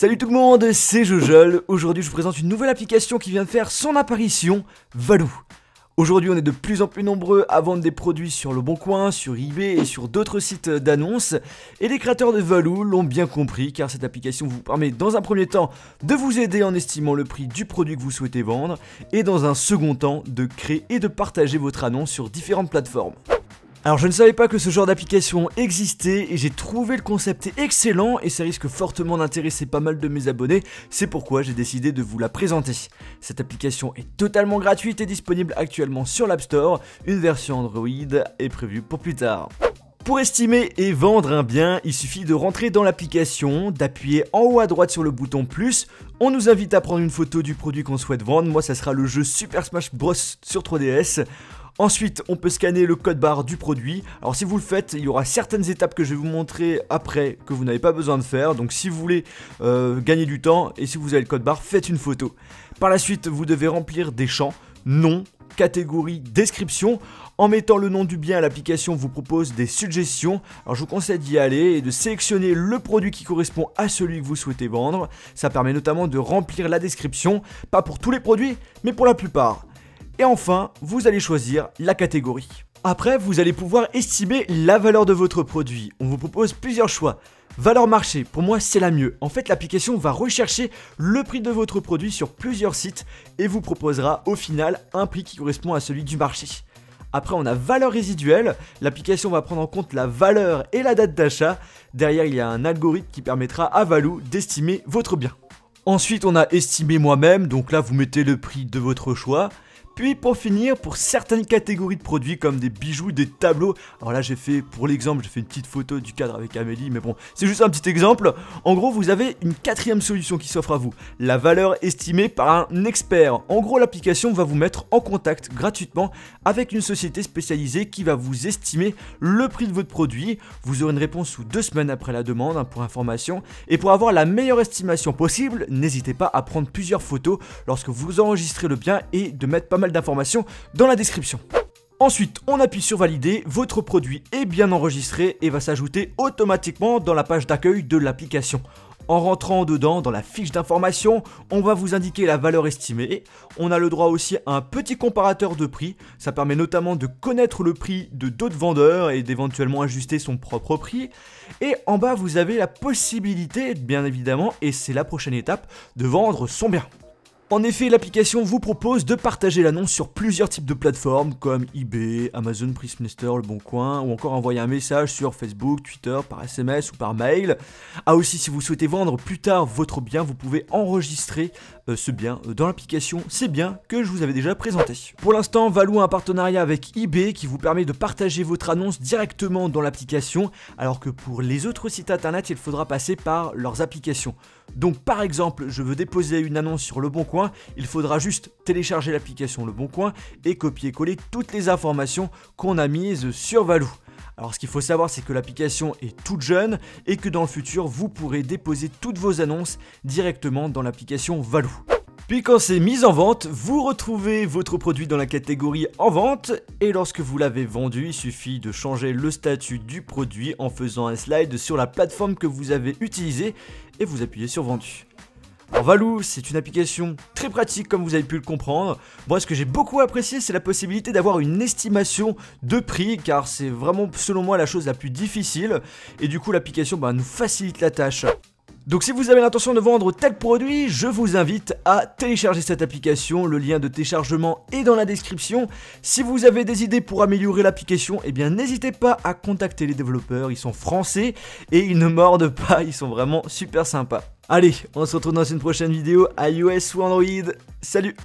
Salut tout le monde, c'est Jojol. Aujourd'hui, je vous présente une nouvelle application qui vient de faire son apparition, Valou. Aujourd'hui, on est de plus en plus nombreux à vendre des produits sur Le Bon Coin, sur eBay et sur d'autres sites d'annonces. Et les créateurs de Valou l'ont bien compris car cette application vous permet dans un premier temps de vous aider en estimant le prix du produit que vous souhaitez vendre et dans un second temps de créer et de partager votre annonce sur différentes plateformes. Alors je ne savais pas que ce genre d'application existait et j'ai trouvé le concept excellent et ça risque fortement d'intéresser pas mal de mes abonnés, c'est pourquoi j'ai décidé de vous la présenter. Cette application est totalement gratuite et disponible actuellement sur l'App Store, une version Android est prévue pour plus tard. Pour estimer et vendre un bien, il suffit de rentrer dans l'application, d'appuyer en haut à droite sur le bouton plus, on nous invite à prendre une photo du produit qu'on souhaite vendre, moi ça sera le jeu Super Smash Bros sur 3DS. Ensuite, on peut scanner le code barre du produit. Alors si vous le faites, il y aura certaines étapes que je vais vous montrer après que vous n'avez pas besoin de faire. Donc si vous voulez euh, gagner du temps et si vous avez le code barre, faites une photo. Par la suite, vous devez remplir des champs, nom, catégorie, description. En mettant le nom du bien, l'application vous propose des suggestions. Alors je vous conseille d'y aller et de sélectionner le produit qui correspond à celui que vous souhaitez vendre. Ça permet notamment de remplir la description, pas pour tous les produits, mais pour la plupart. Et enfin, vous allez choisir la catégorie. Après, vous allez pouvoir estimer la valeur de votre produit. On vous propose plusieurs choix. Valeur marché, pour moi c'est la mieux. En fait, l'application va rechercher le prix de votre produit sur plusieurs sites et vous proposera au final un prix qui correspond à celui du marché. Après, on a valeur résiduelle. L'application va prendre en compte la valeur et la date d'achat. Derrière, il y a un algorithme qui permettra à Valou d'estimer votre bien. Ensuite, on a estimé moi-même. Donc là, vous mettez le prix de votre choix. Puis pour finir, pour certaines catégories de produits comme des bijoux, des tableaux, alors là j'ai fait, pour l'exemple, j'ai fait une petite photo du cadre avec Amélie, mais bon, c'est juste un petit exemple. En gros, vous avez une quatrième solution qui s'offre à vous, la valeur estimée par un expert. En gros, l'application va vous mettre en contact gratuitement avec une société spécialisée qui va vous estimer le prix de votre produit. Vous aurez une réponse sous deux semaines après la demande hein, pour information. Et pour avoir la meilleure estimation possible, n'hésitez pas à prendre plusieurs photos lorsque vous enregistrez le bien et de mettre pas mal d'informations dans la description. Ensuite, on appuie sur valider, votre produit est bien enregistré et va s'ajouter automatiquement dans la page d'accueil de l'application. En rentrant dedans, dans la fiche d'information, on va vous indiquer la valeur estimée. On a le droit aussi à un petit comparateur de prix. Ça permet notamment de connaître le prix de d'autres vendeurs et d'éventuellement ajuster son propre prix. Et en bas, vous avez la possibilité, bien évidemment, et c'est la prochaine étape, de vendre son bien. En effet, l'application vous propose de partager l'annonce sur plusieurs types de plateformes comme eBay, Amazon, Prismester, Le Bon Coin ou encore envoyer un message sur Facebook, Twitter, par SMS ou par mail. Ah aussi, si vous souhaitez vendre plus tard votre bien, vous pouvez enregistrer euh, ce bien euh, dans l'application. C'est bien que je vous avais déjà présenté. Pour l'instant, Valou a un partenariat avec eBay qui vous permet de partager votre annonce directement dans l'application alors que pour les autres sites internet, il faudra passer par leurs applications. Donc par exemple, je veux déposer une annonce sur Le Bon Coin, il faudra juste télécharger l'application Le Bon Coin et copier-coller toutes les informations qu'on a mises sur Valou. Alors ce qu'il faut savoir c'est que l'application est toute jeune et que dans le futur vous pourrez déposer toutes vos annonces directement dans l'application Valou. Puis quand c'est mis en vente, vous retrouvez votre produit dans la catégorie en vente et lorsque vous l'avez vendu, il suffit de changer le statut du produit en faisant un slide sur la plateforme que vous avez utilisée et vous appuyez sur vendu. Alors Valou, c'est une application très pratique comme vous avez pu le comprendre. Moi, ce que j'ai beaucoup apprécié, c'est la possibilité d'avoir une estimation de prix, car c'est vraiment, selon moi, la chose la plus difficile. Et du coup, l'application bah, nous facilite la tâche. Donc si vous avez l'intention de vendre tel produit, je vous invite à télécharger cette application, le lien de téléchargement est dans la description. Si vous avez des idées pour améliorer l'application, eh bien n'hésitez pas à contacter les développeurs, ils sont français et ils ne mordent pas, ils sont vraiment super sympas. Allez, on se retrouve dans une prochaine vidéo iOS ou Android. Salut